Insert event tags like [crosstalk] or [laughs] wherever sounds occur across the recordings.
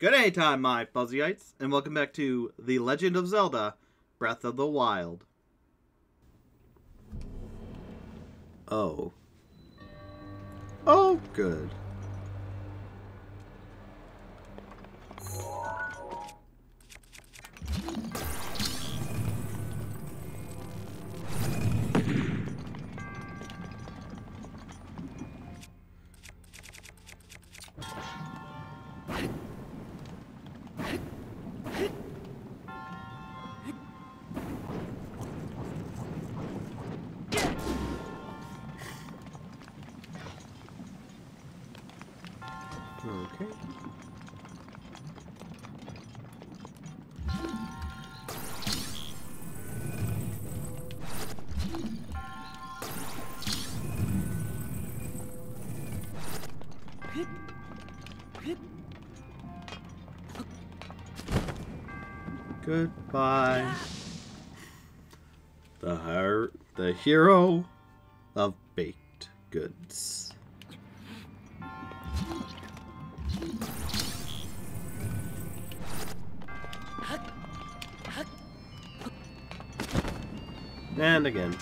Good day time, my Fuzzyites, and welcome back to The Legend of Zelda Breath of the Wild. Oh. Oh, good. Hero of baked goods. And again.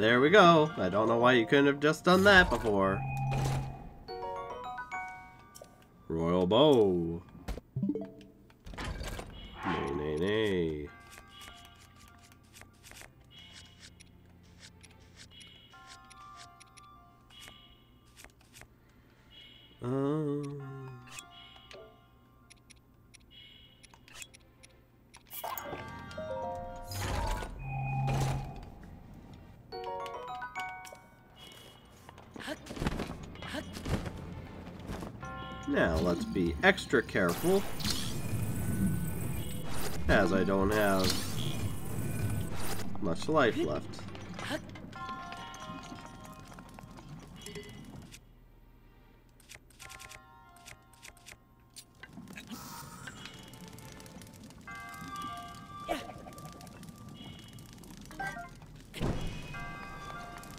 There we go. I don't know why you couldn't have just done that before. Royal bow. Nay, nay, nay. Extra careful. As I don't have much life left.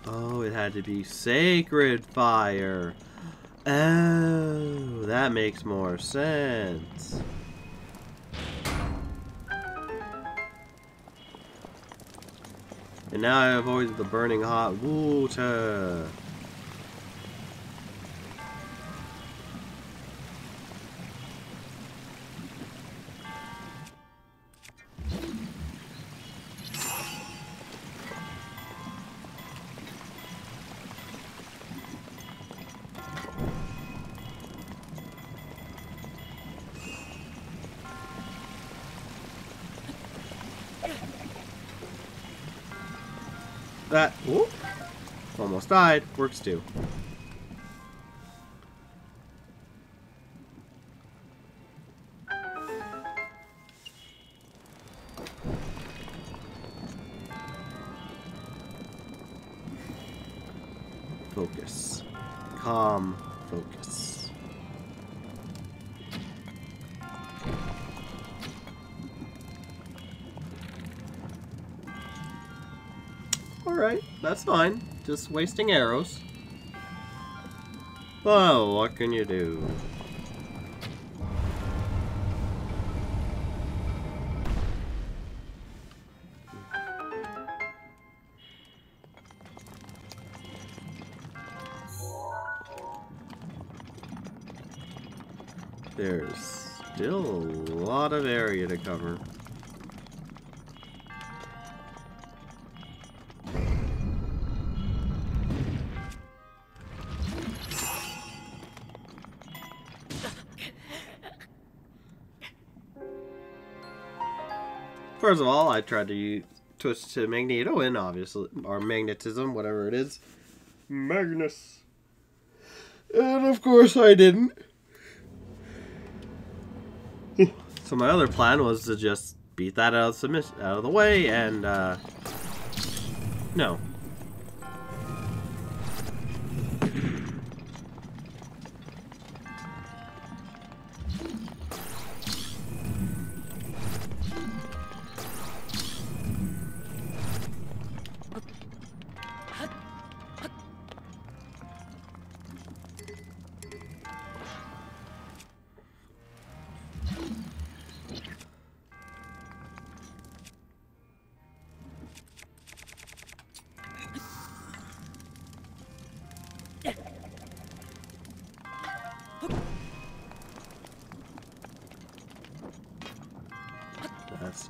Oh, it had to be sacred fire. Oh, that makes more sense. And now I avoid the burning hot water. That, almost died, works too. That's fine. Just wasting arrows. Well, what can you do? There's still a lot of area to cover. First of all, I tried to use, twist to Magneto, and obviously, or magnetism, whatever it is. Magnus. And of course, I didn't. so my other plan was to just beat that out of submission, out of the way, and uh, no.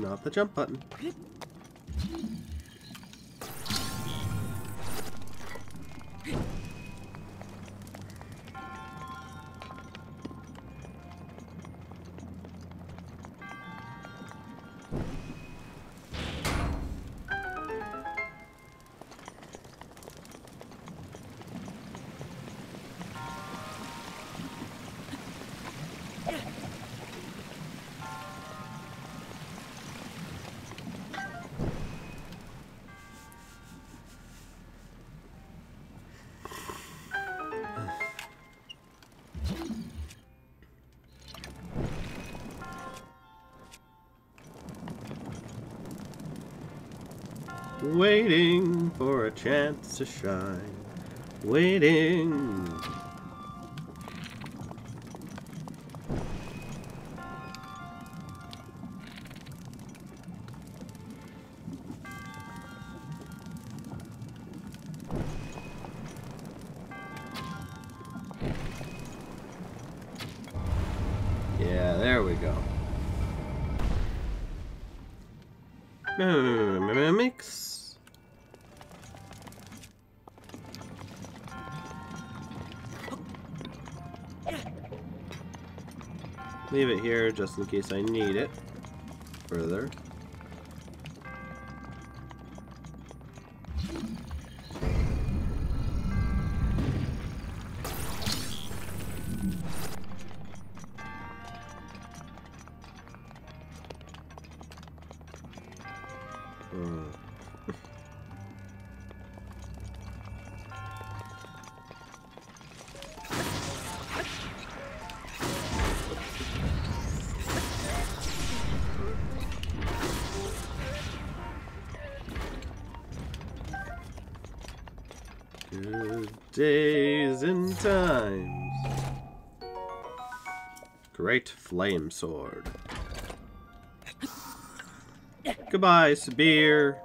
Not the jump button. Waiting for a chance to shine. Waiting. Yeah, there we go. Mm, mm, mm, mix. Leave it here just in case I need it further. Flame sword. Goodbye, Sabir.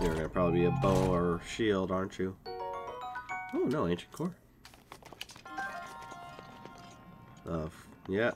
You're gonna probably be a bow or shield, aren't you? Oh no, ancient core. Uh, yeah.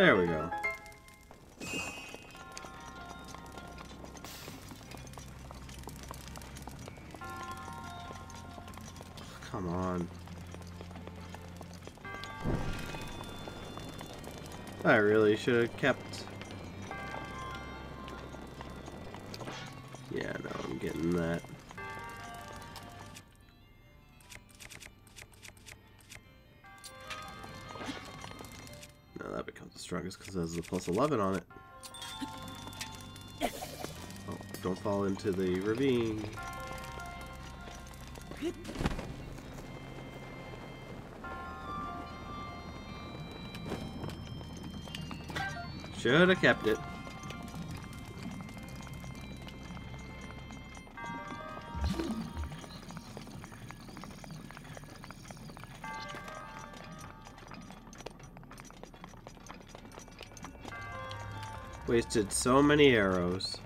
There we go. Come on. I really should have kept... Yeah, no, I'm getting that. Because has the plus 11 on it. Oh, don't fall into the ravine. Should have kept it. Wasted so many arrows.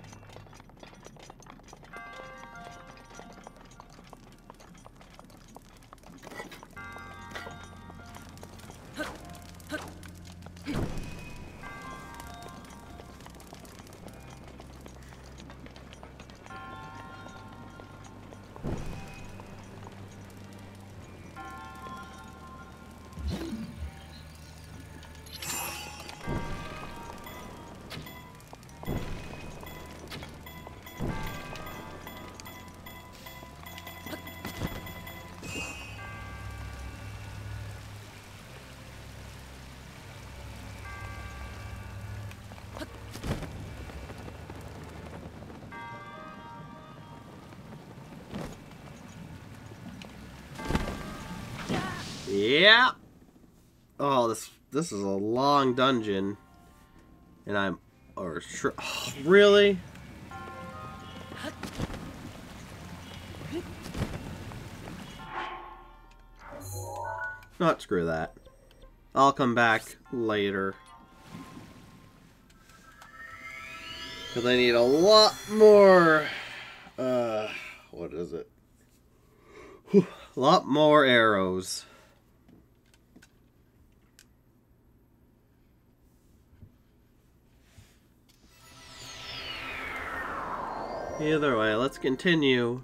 Yeah. Oh, this this is a long dungeon, and I'm or. Oh, [sighs] really? Not screw that. I'll come back later. Because I need a lot more, uh, what is it? Whew, [sighs] a lot more arrows. Either way, let's continue.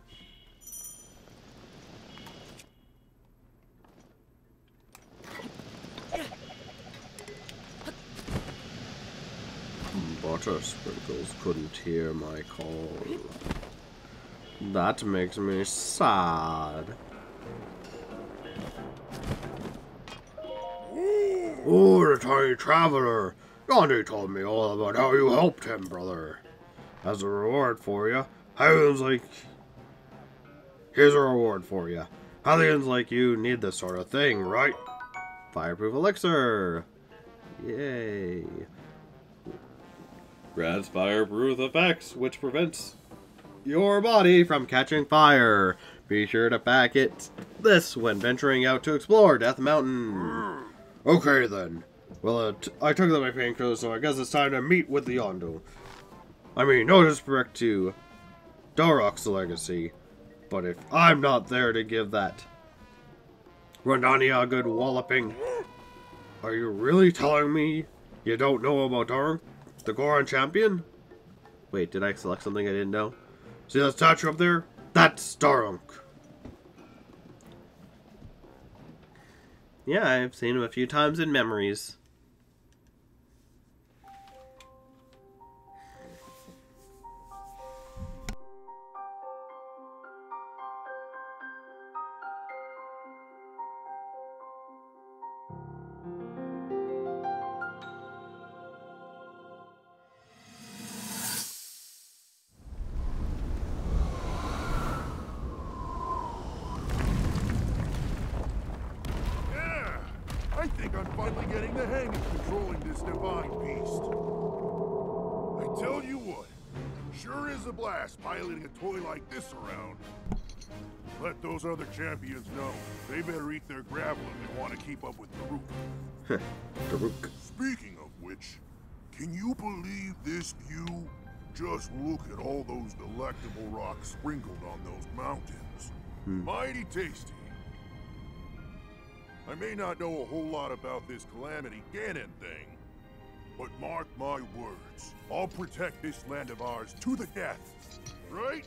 Butter Sprinkles couldn't hear my call. That makes me sad. Oh, the tiny traveler! Gandhi told me all about how you helped him, brother. As a reward for you, Hylians like... Here's a reward for you. Hylians like you need this sort of thing, right? Fireproof elixir! Yay! Grants fireproof effects, which prevents your body from catching fire. Be sure to pack it this when venturing out to explore Death Mountain. Okay then. Well, uh, I took them my painkillers, so I guess it's time to meet with the Yunobo. I mean, no disrespect to Daruk's legacy, but if I'm not there to give that Rudania a good walloping, are you really telling me you don't know about Daruk, the Goron champion? Wait, did I select something I didn't know? See that statue up there? That's Daruk. Yeah, I've seen him a few times in memories. Daruk. Speaking of which, can you believe this view? Just look at all those delectable rocks sprinkled on those mountains. Mighty tasty. I may not know a whole lot about this Calamity Ganon thing, but mark my words, I'll protect this land of ours to the death. Right,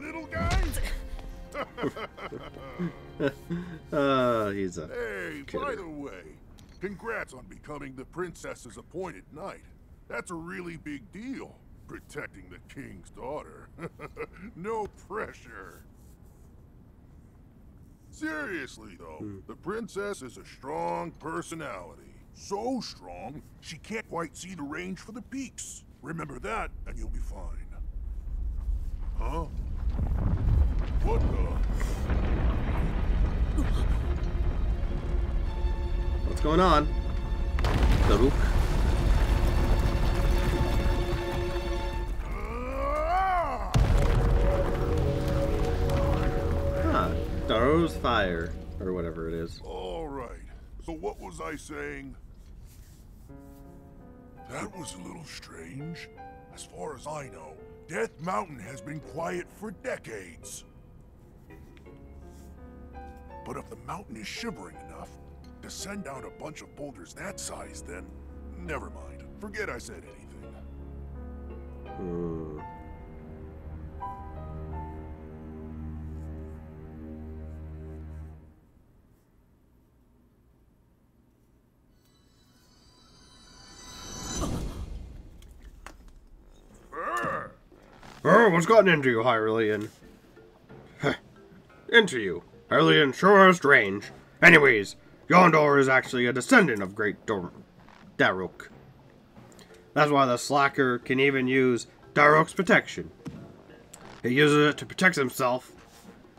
little guy? uh, [laughs] [laughs] he's a... Hey, by the way, congrats on becoming the princess's appointed knight. That's a really big deal, protecting the king's daughter. [laughs] no pressure. Seriously, though, hmm. the princess is a strong personality. So strong, she can't quite see the range for the peaks. Remember that, and you'll be fine. Huh? What the? What's going on? The Ah! Ah, Daro's fire. Or whatever it is. All right. So what was I saying? That was a little strange. As far as I know, Death Mountain has been quiet for decades. But if the mountain is shivering enough to send out a bunch of boulders that size, then never mind. Forget I said anything. Oh, what's gotten into you, Hyrulean? Into you. Hyrulean sure is strange. Anyways, Yunobo is actually a descendant of Great Dor- Daruk. That's why the Slacker can even use Daruk's protection. He uses it to protect himself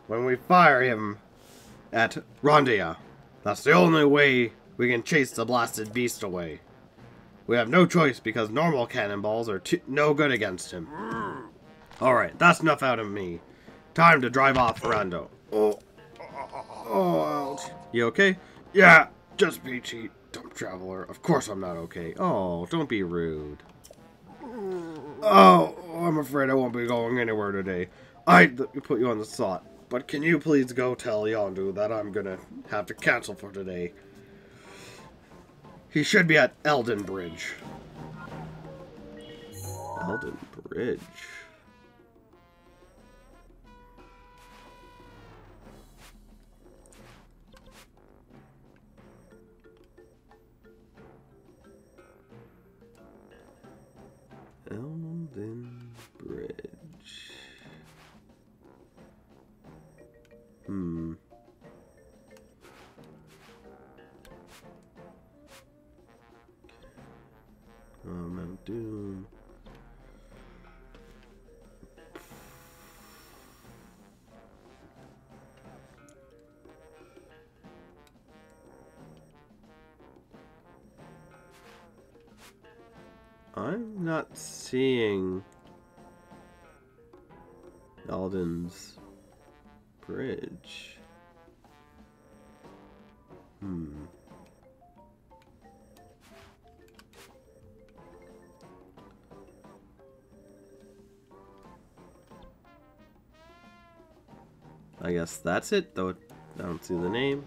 when we fire him at Rudania. That's the only way we can chase the blasted beast away. We have no choice because normal cannonballs are no good against him. Alright, that's enough out of me. Time to drive off, Rando. Oh. Oh, oh, oh, oh ouch. You okay? Yeah, just peachy, dumb traveler. Of course I'm not okay. Oh, don't be rude. Oh, I'm afraid I won't be going anywhere today. I'd put you on the spot, but can you please go tell Yunobo that I'm gonna have to cancel for today? He should be at Eldin Bridge. Eldin Bridge. Eldin Bridge. Hmm. Oh, Mount Doom. Not seeing Alden's bridge. Hmm. I guess that's it, though I don't see the name.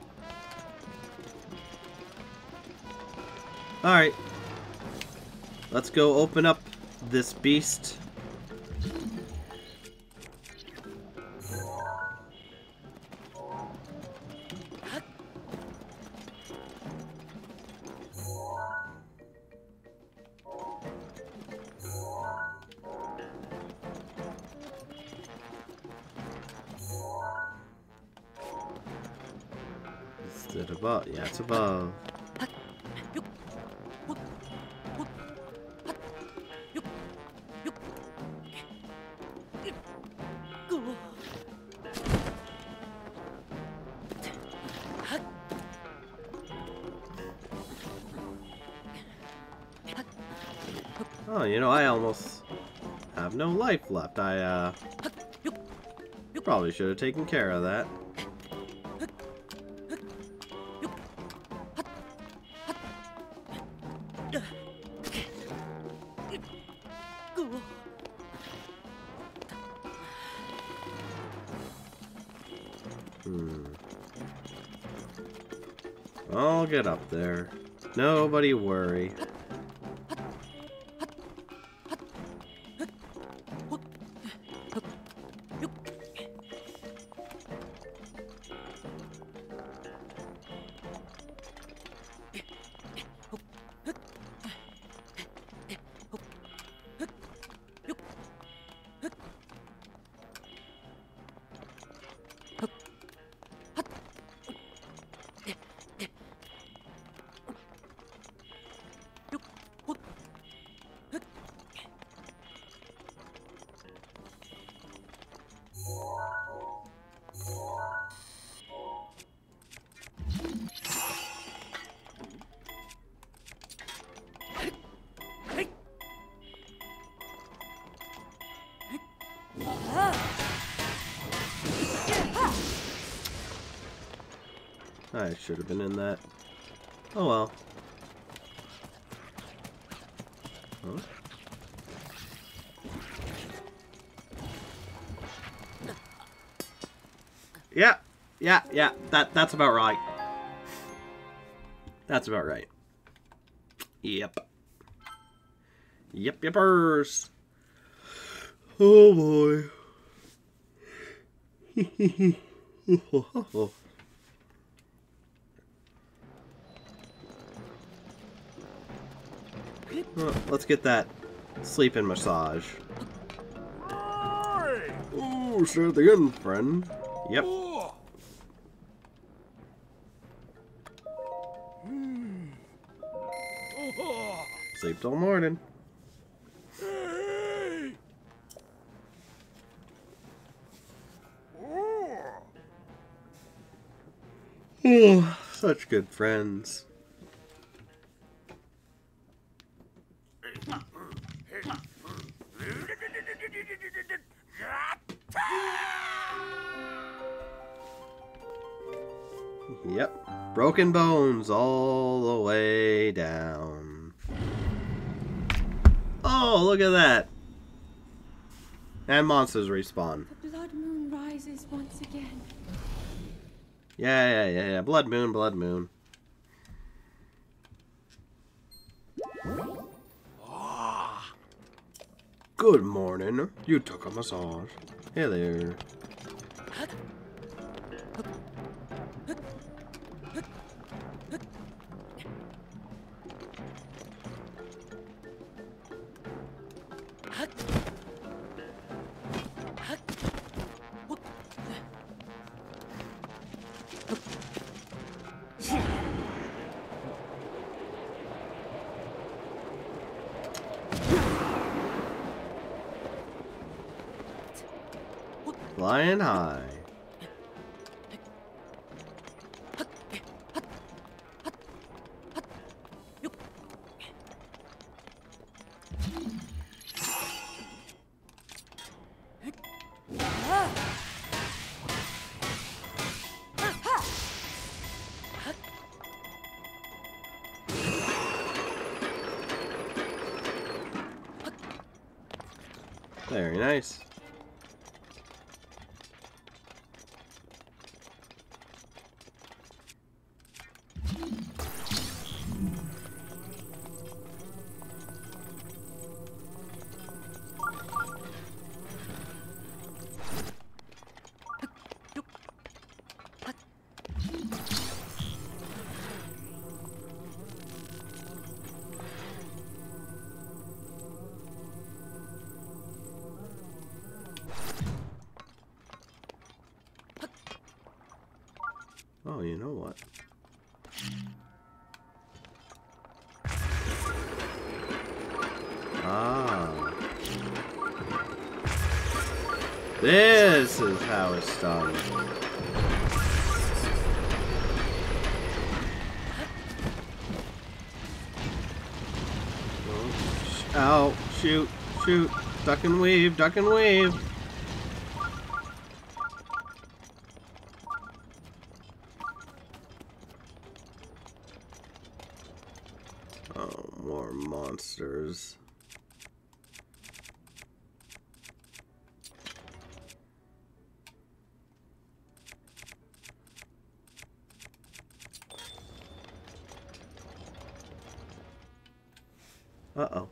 Alright. Let's go open up this beast. Is it above? Yeah, it's above. life left. I, uh, you probably should have taken care of that. Hmm. I'll get up there. Nobody worry. I should have been in that. Oh well. Huh? Yeah, yeah, yeah. That that's about right. That's about right. Yep. Yep, yepers. Oh boy. [laughs] Well, let's get that sleeping massage. Ooh, sure the good friend. Yep. Sleep till morning. Such good friends. Broken bones all the way down. Oh, look at that. And monsters respawn. The blood moon rises once again. Yeah, yeah, yeah, yeah. Blood moon, blood moon. Ah. Good morning. You took a massage. Hey there. Flying high. Very nice. Done. Ow, oh, shoot, shoot, duck and weave, duck and weave. Oh, more monsters. Uh-oh.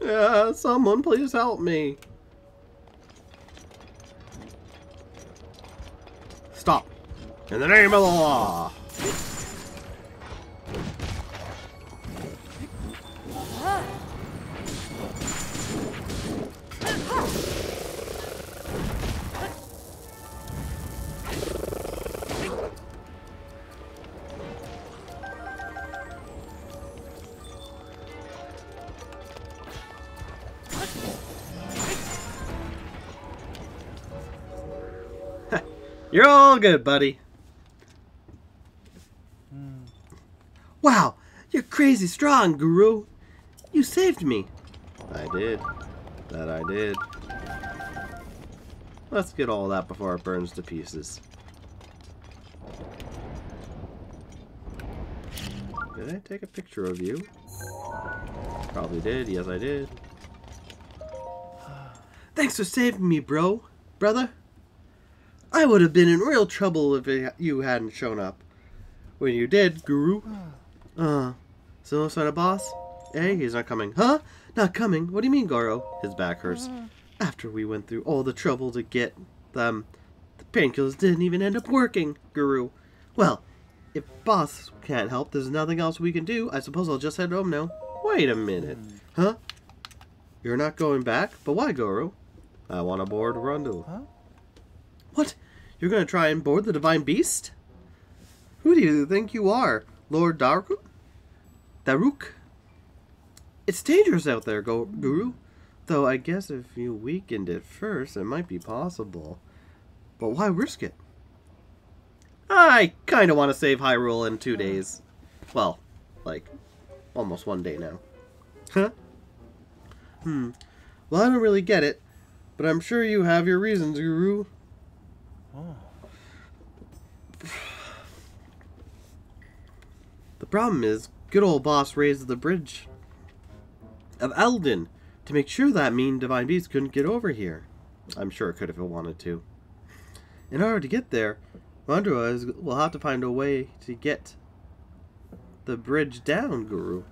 Yeah, someone please help me. Stop. In the name of the law. Good, buddy. Wow, you're crazy strong, Guru. You saved me. I did. That I did. Let's get all that before it burns to pieces. Did I take a picture of you? Probably did. Yes, I did. Thanks for saving me, bro. Brother. I would have been in real trouble if you hadn't shown up. When you did, Guru. [sighs] Uh, so no sign of boss? Hey, he's not coming. Huh? Not coming? What do you mean, Goro? His back hurts. After we went through all the trouble to get them, the painkillers didn't even end up working, Guru. Well, if boss can't help, there's nothing else we can do. I suppose I'll just head home now. Wait a minute. Huh? You're not going back? But why, Goro? I want to board Rundle. Huh? What? You're going to try and board the Divine Beast? Who do you think you are? Lord Daruk? Daruk? It's dangerous out there, Guru. Though I guess if you weakened it first, it might be possible. But why risk it? I kind of want to save Hyrule in two days. Well, like, almost one day now. Huh? Hmm. Well, I don't really get it, but I'm sure you have your reasons, Guru. Oh. [sighs] The problem is, good old boss raised the bridge of Eldin to make sure that mean divine beast couldn't get over here. I'm sure it could if it wanted to. In order to get there, Mandua will have to find a way to get the bridge down, Guru.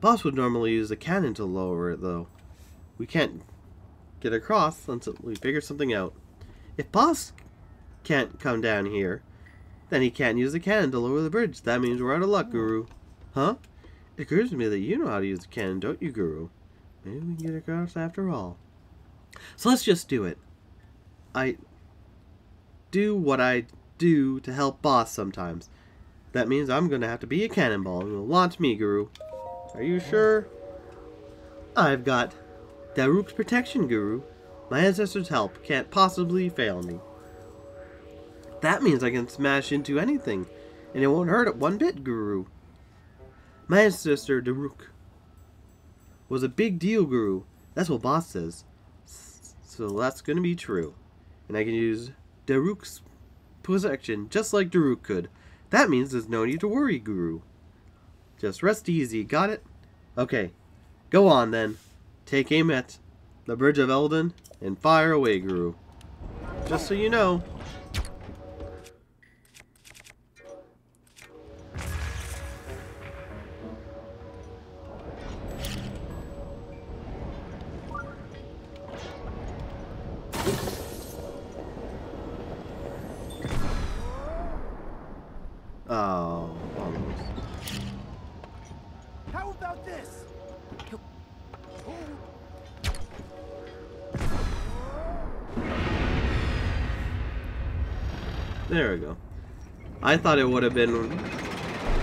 Boss would normally use a cannon to lower it, though. We can't get across until we figure something out. If Boss can't come down here, then he can't use the cannon to lower the bridge. That means we're out of luck, hmm. Guru. Huh? It occurs to me that you know how to use the cannon, don't you, Guru? Maybe we can get across after all. So let's just do it. I do what I do to help Boss sometimes. That means I'm going to have to be a cannonball and you'll launch me, Guru. Are you sure? I've got Daruk's protection, Guru. My ancestors' help can't possibly fail me. That means I can smash into anything, and it won't hurt it one bit, Guru. My ancestor, Daruk, was a big deal, Guru. That's what Boss says. So that's gonna be true. And I can use Daruk's protection just like Daruk could. That means there's no need to worry, Guru. Just rest easy, got it? Okay, go on then. Take aim at the Bridge of Eldin and fire away, Guru. Just so you know. I thought it would have been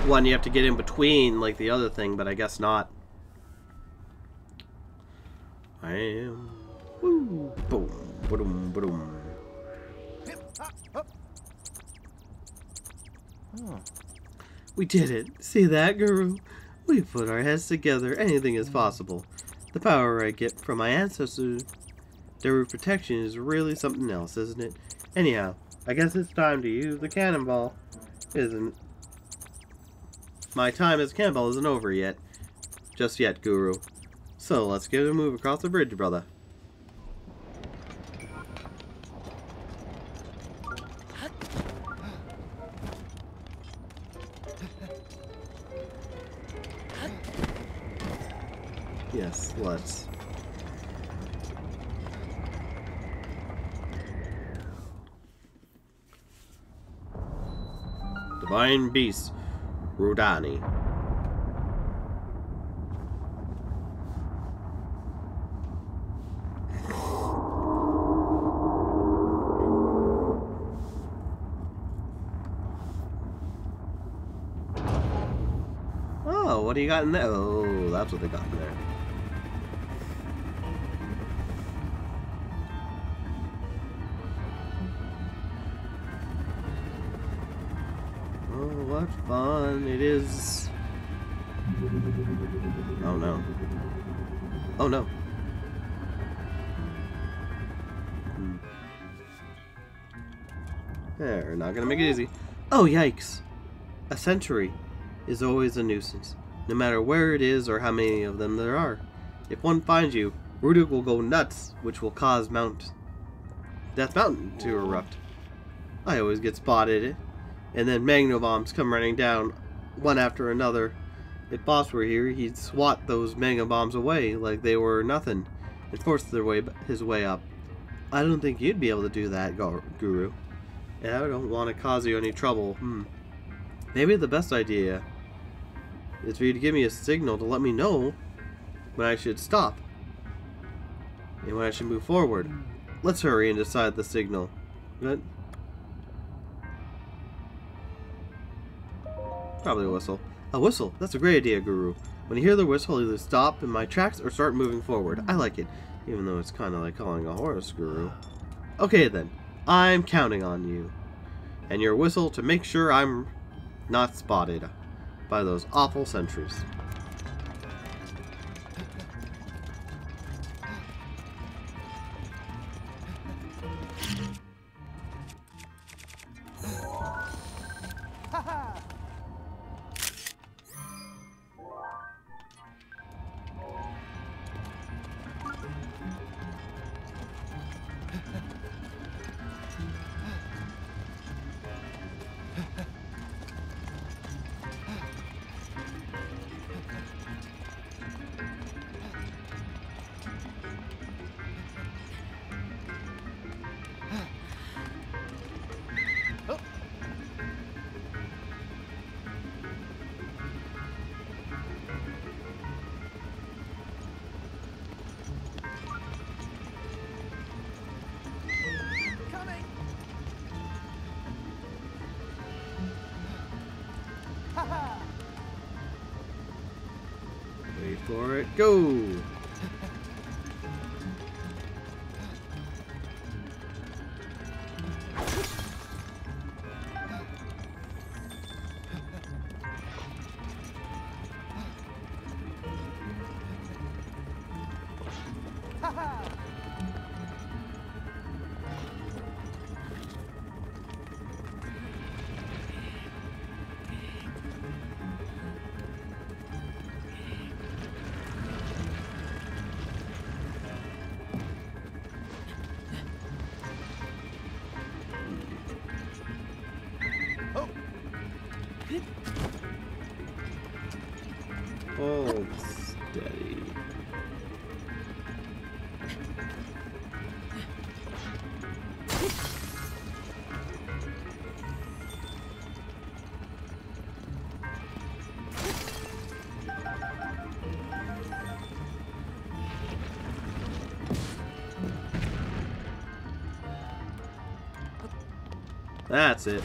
one you have to get in between like the other thing, but I guess not. I am. Woo! Boom! Boom! Boom! We did it. See that, Guru? We put our heads together. Anything is possible. The power I get from my ancestors, their protection is really something else, isn't it? Anyhow, I guess it's time to use the cannonball, isn't my time as cannonball isn't over yet. Just yet, goro. So, let's get a move across the bridge, brother. Yes, let's. Divine Beast, Rudania. Oh, what do you got in there? Oh, that's what they got in there. They're not gonna make it easy. Oh, yikes. A century is always a nuisance, no matter where it is or how many of them there are. If one finds you, Rudania will go nuts, which will cause Mount Death Mountain to erupt. I always get spotted, and then magma bombs come running down, one after another. If Boss were here, he'd swat those magma bombs away like they were nothing, and force their way his way up. I don't think you'd be able to do that, goro. And I don't want to cause you any trouble. Hmm. Maybe the best idea is for you to give me a signal to let me know when I should stop and when I should move forward. Let's hurry and decide the signal. Good. Probably a whistle. A whistle. That's a great idea, goro. When you hear the whistle, either stop in my tracks or start moving forward. I like it, even though it's kind of like calling a horse, goro. Okay then. I'm counting on you. And your whistle to make sure I'm not spotted by those awful sentries. That's it.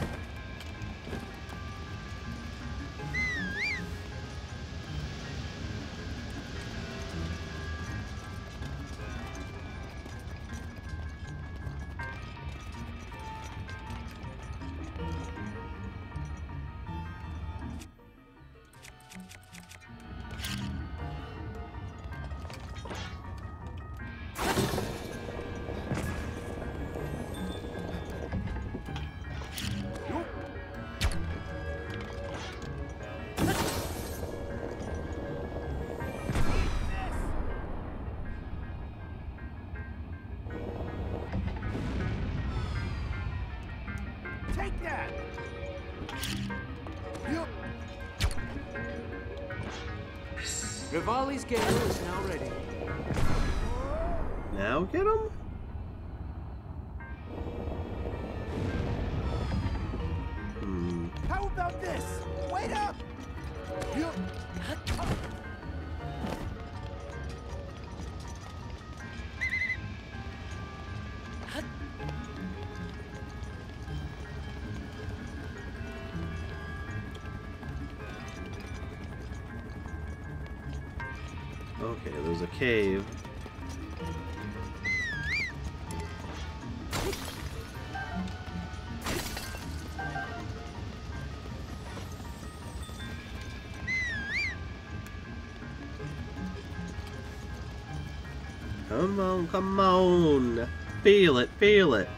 There's a cave. Come on, come on. Feel it, feel it.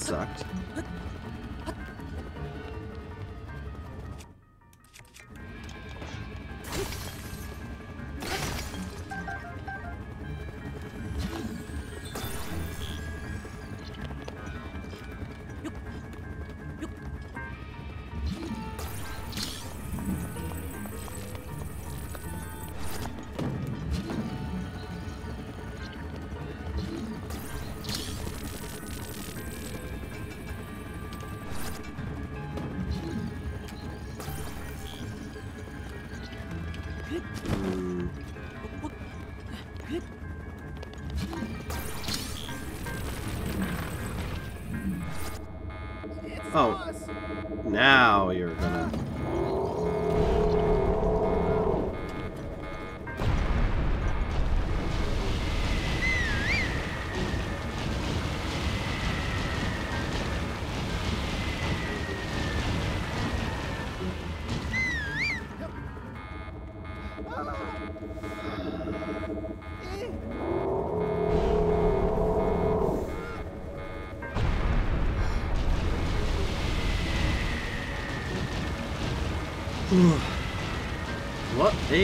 Sucked. Now you're.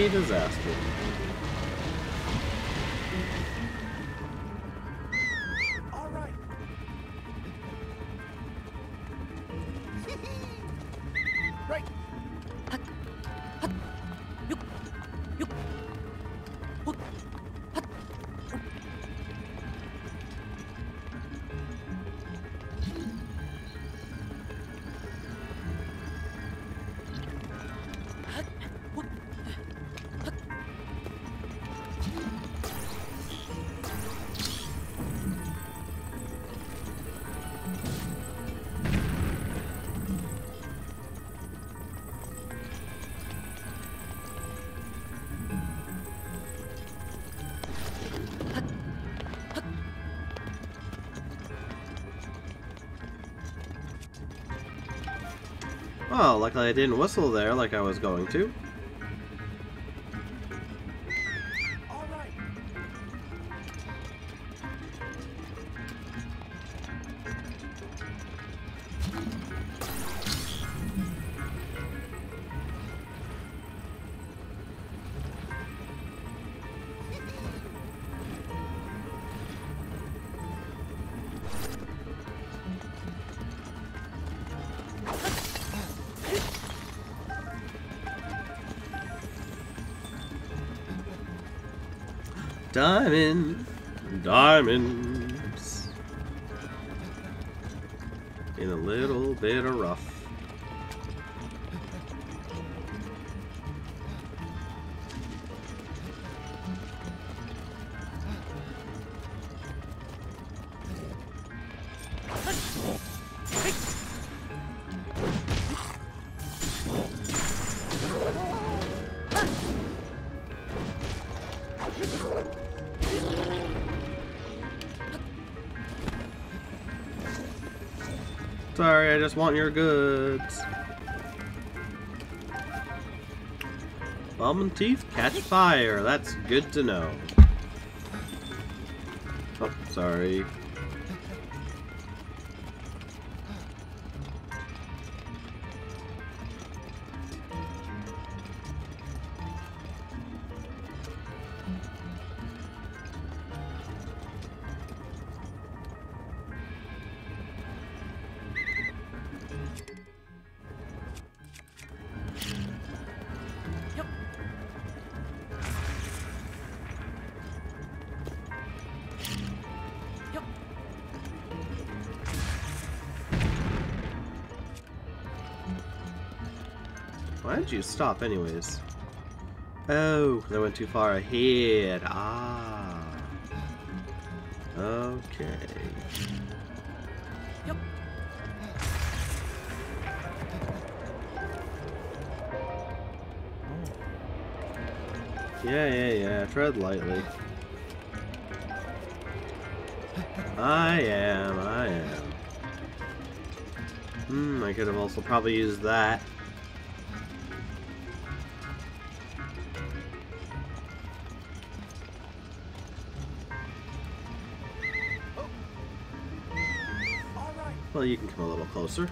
Disaster. Well, luckily I didn't whistle there like I was going to. Just want your goods. Bum and teeth catch fire. That's good to know. Oh, sorry. Did you stop anyways? Oh, I went too far ahead. Ah. Okay. Yeah, yeah, yeah. Tread lightly. I am, I am. Hmm, I could have also probably used that. You can come a little closer.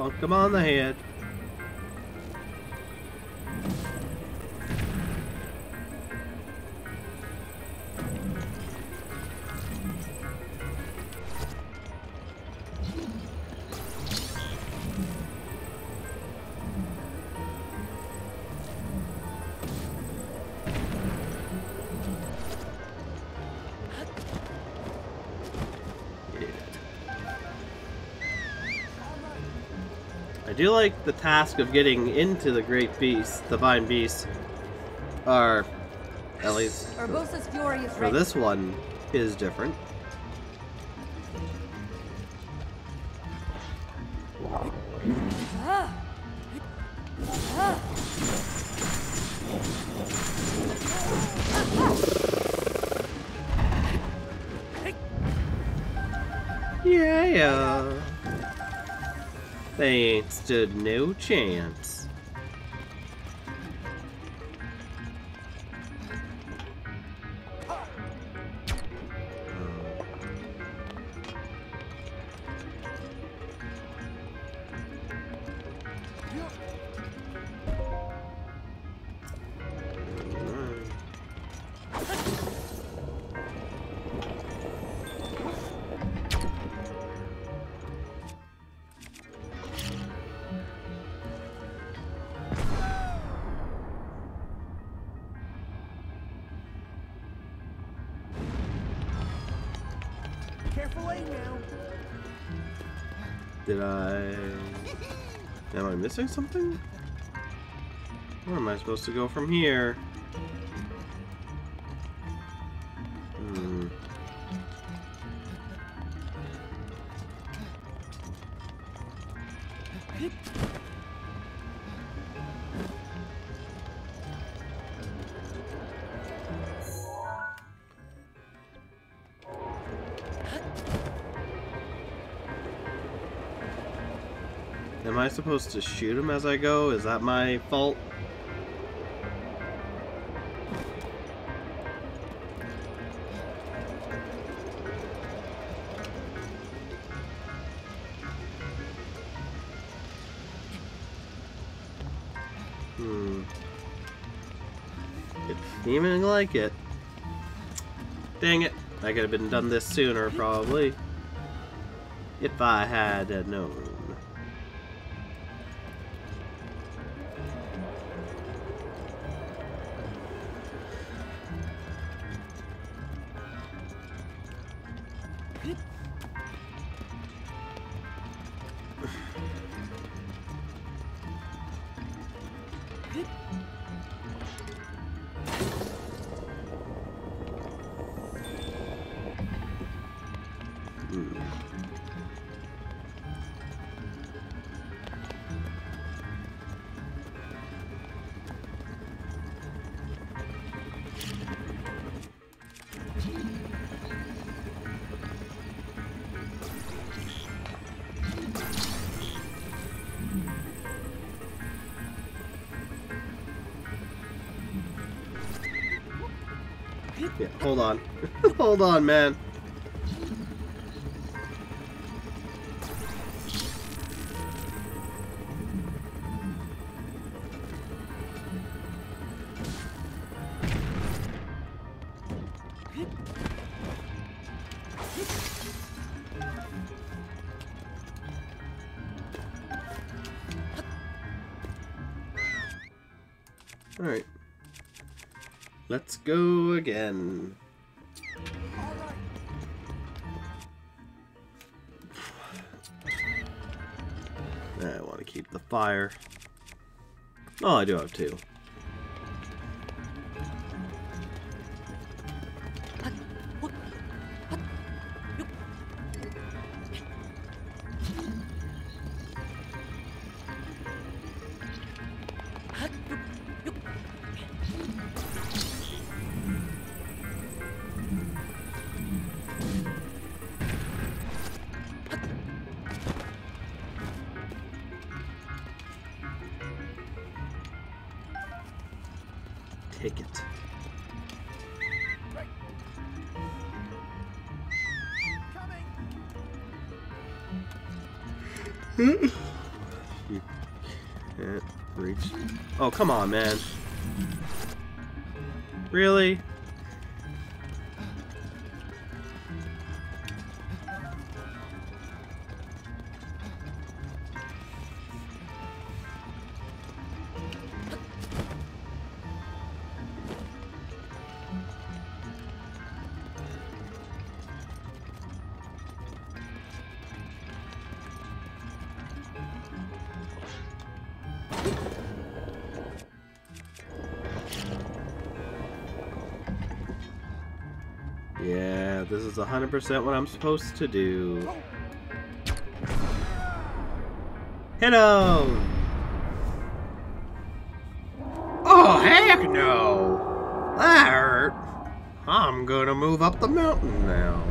Bonk him on the head. Do like the task of getting into the Great Beast, the Vine Beast, or at least for this one, is different. Stood no chance. Did I... Am I missing something? Where am I supposed to go from here? Supposed to shoot him as I go? Is that my fault? Hmm. It's seeming like it. Dang it. I could have been done this sooner, probably. If I had known. Yeah, hold on. [laughs] hold on, man. Alright. Let's go again. I want to keep the fire. Oh, I do have two. Oh, come on, man. Really? 100% what I'm supposed to do. Him! Oh, heck no! That hurt. I'm gonna move up the mountain now.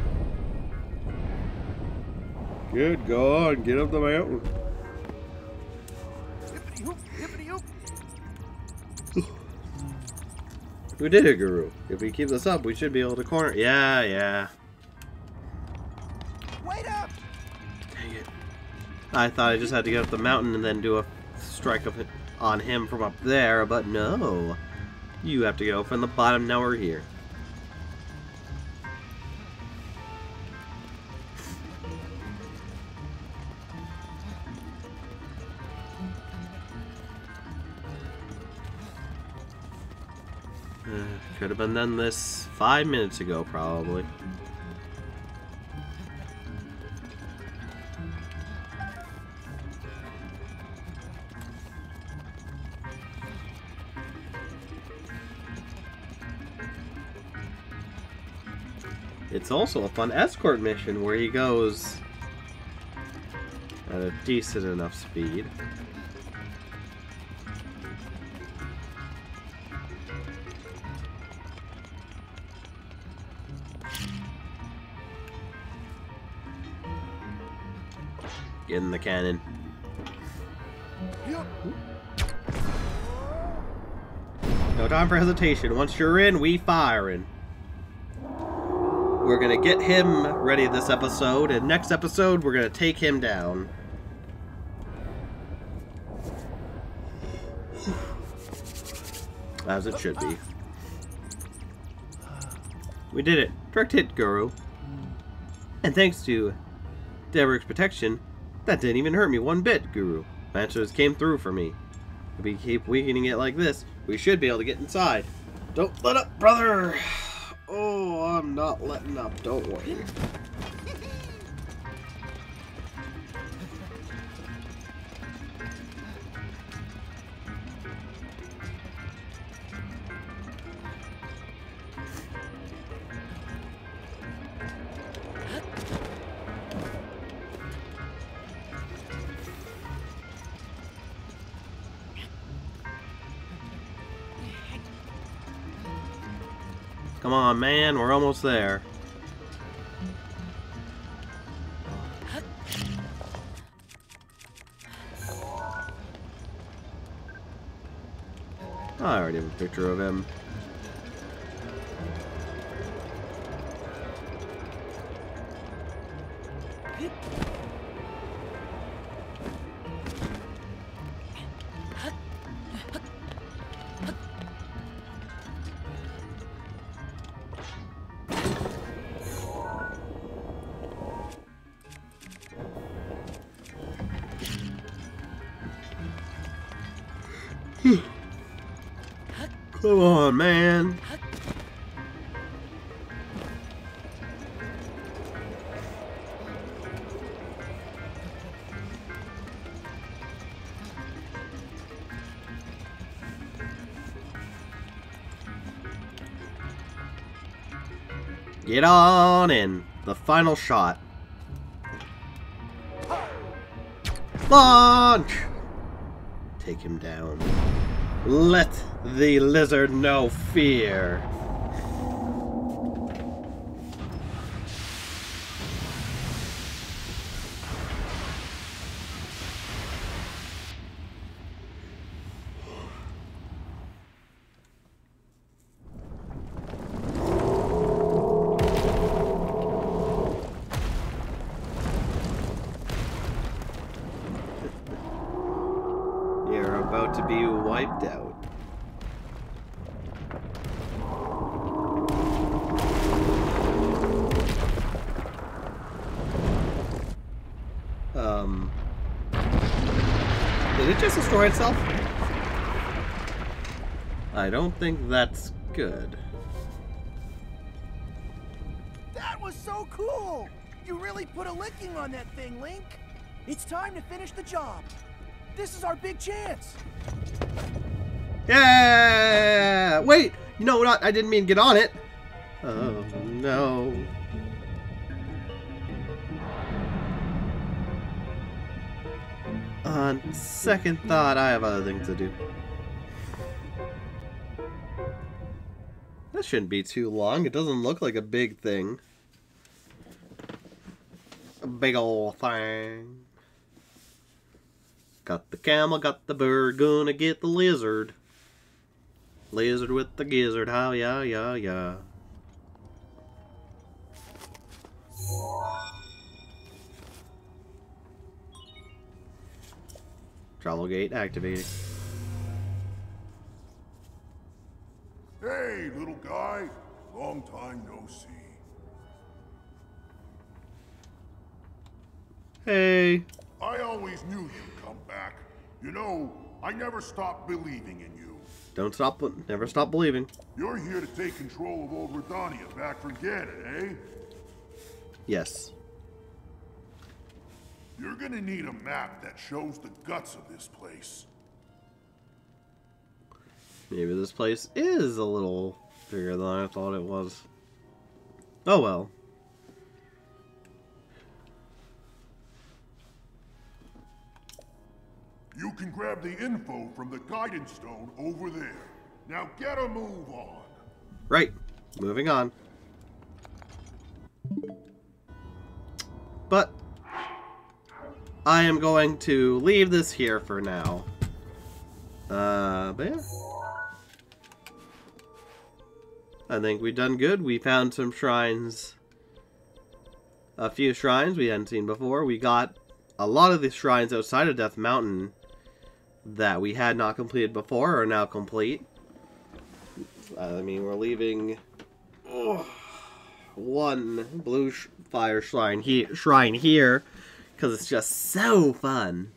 Good God, get up the mountain. We did it, goro. If we keep this up, we should be able to corner. Yeah, yeah. I thought I just had to get up the mountain and then do a strike of it on him from up there, but no. You have to go from the bottom, now we're here. [sighs] Uh, could have been done this five minutes ago, probably. It's also a fun escort mission where he goes at a decent enough speed. Get in the cannon. No time for hesitation. Once you're in, we firing. We're gonna get him ready this episode, and next episode we're gonna take him down. As it should be. We did it. Direct hit, goro. And thanks to Daruk's protection, that didn't even hurt me one bit, goro. Manchas came through for me. If we keep weakening it like this, we should be able to get inside. Don't let up, brother! Not letting up, don't worry. Man, we're almost there. Oh, I already have a picture of him. Come man. Get on in. The final shot. Launch! Take him down. Let the lizard no fear. You're about to be wiped out. Um. Did it just destroy itself? I don't think that's good. That was so cool! You really put a licking on that thing, Link. It's time to finish the job. This is our big chance. Yeah! Wait! You know what? I didn't mean get on it. Oh, no. On second thought, I have other things to do. That shouldn't be too long. It doesn't look like a big thing. A big ol' thing. Got the camel, got the bird, gonna get the lizard. Lizard with the gizzard, how yeah, yeah, yeah. Travel gate activated. Hey, little guy. Long time no see. Hey. I always knew you'd come back. You know, I never stopped believing in you. Don't stop, never stop believing. You're here to take control of old Rudania back from Ganon, eh? Yes. You're gonna need a map that shows the guts of this place. Maybe this place is a little bigger than I thought it was. Oh well. You can grab the info from the guidance stone over there. Now get a move on. Right. Moving on. But I am going to leave this here for now. Uh, but yeah. I think we've done good. We found some shrines. A few shrines we hadn't seen before. We got a lot of the shrines outside of Death Mountain that we had not completed before are now complete. I mean, we're leaving oh, one blue sh fire shrine, he shrine here because it's just so fun.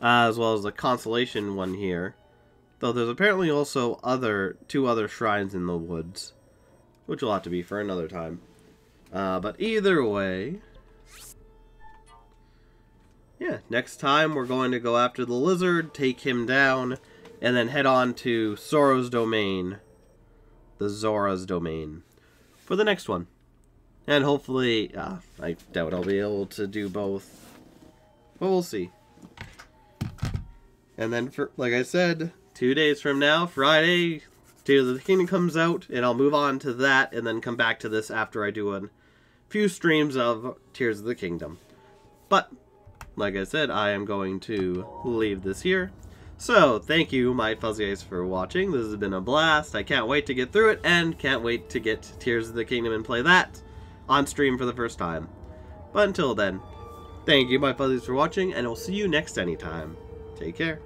As well as the consolation one here. Though there's apparently also other two other shrines in the woods, which will have to be for another time. Uh, but either way, yeah, next time we're going to go after the lizard, take him down, and then head on to Zora's Domain, the Zora's Domain, for the next one. And hopefully, uh, I doubt I'll be able to do both, but we'll see. And then, for like I said, two days from now, Friday, Tears of the Kingdom comes out, and I'll move on to that, and then come back to this after I do a few streams of Tears of the Kingdom. But, like I said, I am going to leave this here. So, thank you, my Fuzzy Eyes, for watching. This has been a blast. I can't wait to get through it, and can't wait to get Tears of the Kingdom and play that on stream for the first time. But until then, thank you, my fuzzies, for watching, and I'll see you next anytime. Take care.